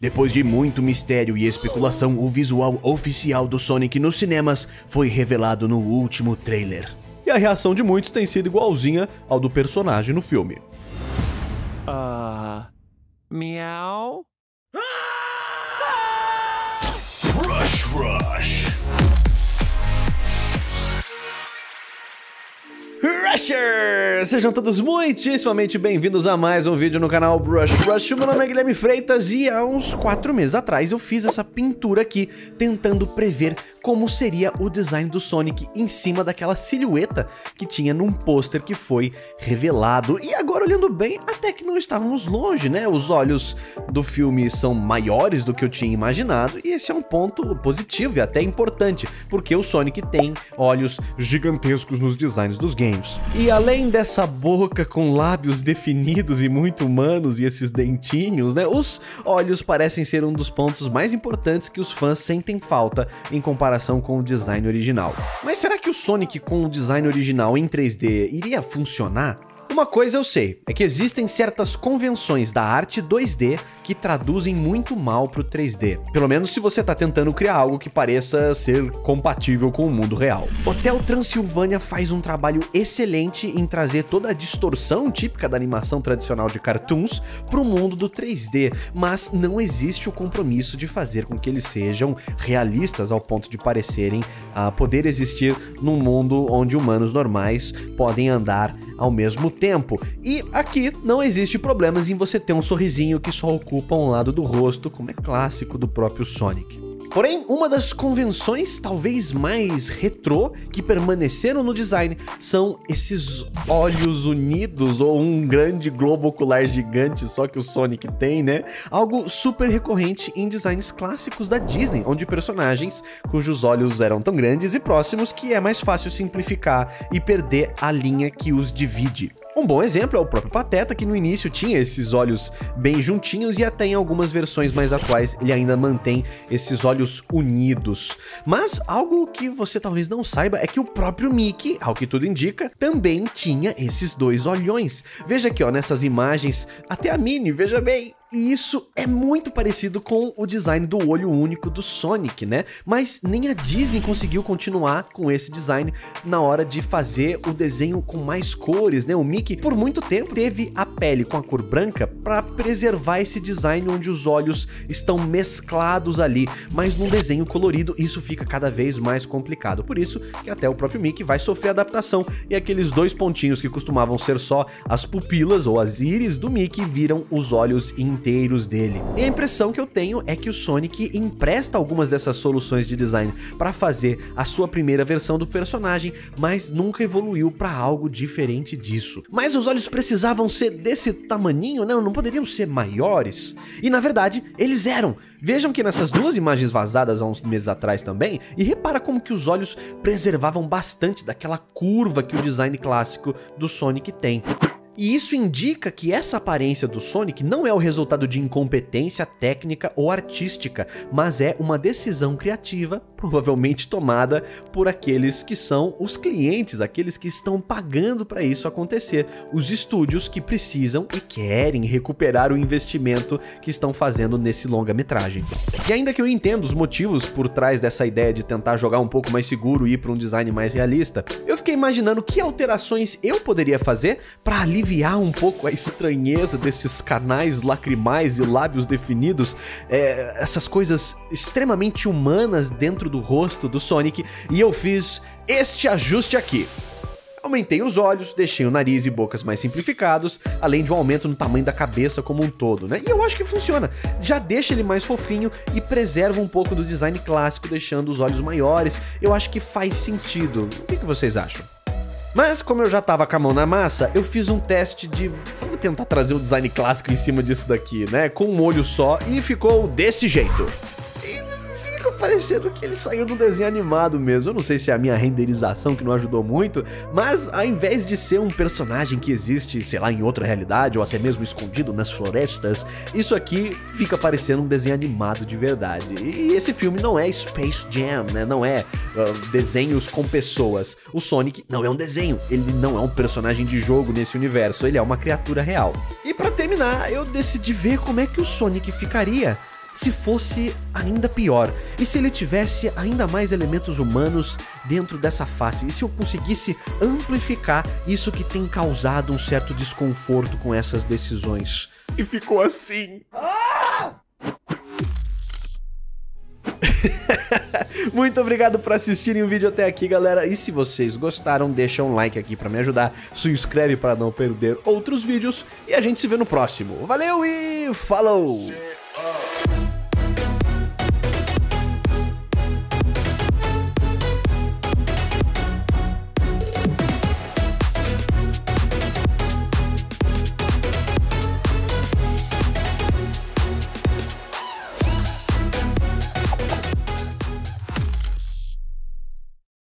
Depois de muito mistério e especulação, o visual oficial do Sonic nos cinemas foi revelado no último trailer. E a reação de muitos tem sido igualzinha ao do personagem no filme. Uh, meow? Rush Rush! Rushers! Sejam todos muitíssimamente bem-vindos a mais um vídeo no canal Brush Rush. Meu nome é Guilherme Freitas e há uns 4 meses atrás eu fiz essa pintura aqui tentando prever como seria o design do Sonic em cima daquela silhueta que tinha num pôster que foi revelado. E agora olhando bem, até que não estávamos longe, né? Os olhos do filme são maiores do que eu tinha imaginado e esse é um ponto positivo e até importante, porque o Sonic tem olhos gigantescos nos designs dos games. E além dessa boca com lábios definidos e muito humanos e esses dentinhos, né? Os olhos parecem ser um dos pontos mais importantes que os fãs sentem falta em comparação comparação com o design original. Mas será que o Sonic com o design original em 3D iria funcionar? Uma coisa eu sei, é que existem certas convenções da arte 2D que traduzem muito mal pro 3D. Pelo menos se você tá tentando criar algo que pareça ser compatível com o mundo real. Hotel Transilvânia faz um trabalho excelente em trazer toda a distorção típica da animação tradicional de cartoons pro mundo do 3D, mas não existe o compromisso de fazer com que eles sejam realistas ao ponto de parecerem uh, poder existir num mundo onde humanos normais podem andar ao mesmo tempo. E aqui não existe problemas em você ter um sorrisinho que só ocupa um lado do rosto, como é clássico do próprio Sonic. Porém, uma das convenções talvez mais retrô que permaneceram no design são esses olhos unidos ou um grande globo ocular gigante só que o Sonic tem, né? Algo super recorrente em designs clássicos da Disney, onde personagens cujos olhos eram tão grandes e próximos que é mais fácil simplificar e perder a linha que os divide. Um bom exemplo é o próprio Pateta, que no início tinha esses olhos bem juntinhos e até em algumas versões mais atuais ele ainda mantém esses olhos unidos. Mas algo que você talvez não saiba é que o próprio Mickey, ao que tudo indica, também tinha esses dois olhões. Veja aqui, ó, nessas imagens, até a Minnie, veja bem, e isso é muito parecido com o design do olho único do Sonic, né? Mas nem a Disney conseguiu continuar com esse design na hora de fazer o desenho com mais cores, né? O Mickey, por muito tempo, teve a pele com a cor branca para preservar esse design onde os olhos estão mesclados ali, mas num desenho colorido isso fica cada vez mais complicado. Por isso que até o próprio Mickey vai sofrer adaptação e aqueles dois pontinhos que costumavam ser só as pupilas ou as íris do Mickey viram os olhos inteiros dele. E a impressão que eu tenho é que o Sonic empresta algumas dessas soluções de design para fazer a sua primeira versão do personagem, mas nunca evoluiu para algo diferente disso. Mas os olhos precisavam ser desse tamaninho, não, não poderiam ser maiores. E na verdade, eles eram. Vejam que nessas duas imagens vazadas há uns meses atrás também, e repara como que os olhos preservavam bastante daquela curva que o design clássico do Sonic tem. E isso indica que essa aparência do Sonic não é o resultado de incompetência técnica ou artística, mas é uma decisão criativa, provavelmente tomada por aqueles que são os clientes, aqueles que estão pagando para isso acontecer, os estúdios que precisam e querem recuperar o investimento que estão fazendo nesse longa-metragem. E ainda que eu entenda os motivos por trás dessa ideia de tentar jogar um pouco mais seguro e ir para um design mais realista, eu fiquei imaginando que alterações eu poderia fazer para aliviar aliviar um pouco a estranheza desses canais lacrimais e lábios definidos, é, essas coisas extremamente humanas dentro do rosto do Sonic, e eu fiz este ajuste aqui. Aumentei os olhos, deixei o nariz e bocas mais simplificados, além de um aumento no tamanho da cabeça como um todo, né? E eu acho que funciona. Já deixa ele mais fofinho e preserva um pouco do design clássico, deixando os olhos maiores. Eu acho que faz sentido. O que, que vocês acham? Mas como eu já tava com a mão na massa, eu fiz um teste de... Vamos tentar trazer o design clássico em cima disso daqui, né? Com um olho só e ficou desse jeito. Parecendo que ele saiu do desenho animado mesmo. Eu não sei se é a minha renderização que não ajudou muito, mas ao invés de ser um personagem que existe, sei lá, em outra realidade ou até mesmo escondido nas florestas, isso aqui fica parecendo um desenho animado de verdade. E esse filme não é Space Jam, né? Não é uh, desenhos com pessoas. O Sonic não é um desenho, ele não é um personagem de jogo nesse universo, ele é uma criatura real. E para terminar, eu decidi ver como é que o Sonic ficaria se fosse ainda pior? E se ele tivesse ainda mais elementos humanos dentro dessa face? E se eu conseguisse amplificar isso que tem causado um certo desconforto com essas decisões? E ficou assim. Muito obrigado por assistirem o vídeo até aqui, galera. E se vocês gostaram, deixa um like aqui pra me ajudar. Se inscreve para não perder outros vídeos. E a gente se vê no próximo. Valeu e falou!